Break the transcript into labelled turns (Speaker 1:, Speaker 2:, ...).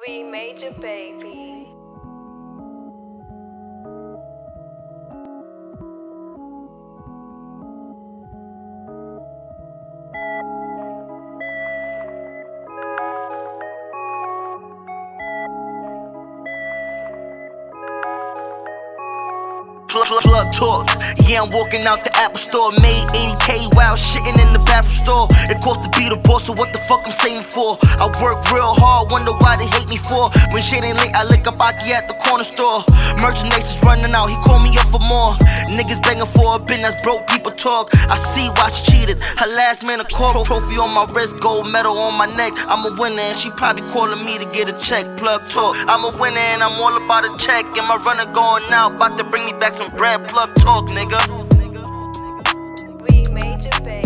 Speaker 1: We made you, baby.
Speaker 2: Plug, plug, plug talk. Yeah, I'm walking out the Apple store. Made 80k while shitting in the bathroom store. It cost to be the boss, so what the fuck I'm saving for? I work real hard, wonder why they hate me for. When shit ain't late, I lick up Aki at the corner store. Merchandise is running out, he call me up for more. Niggas begging for a business, broke people talk. I see why she cheated. Her last man a call, trophy on my wrist, gold medal on my neck. I'm a winner, and she probably calling me to get a check. Plug talk. I'm a winner, and I'm all about a check. And my runner going out, about to bring me back some some bread plug talk, nigga. We major baby.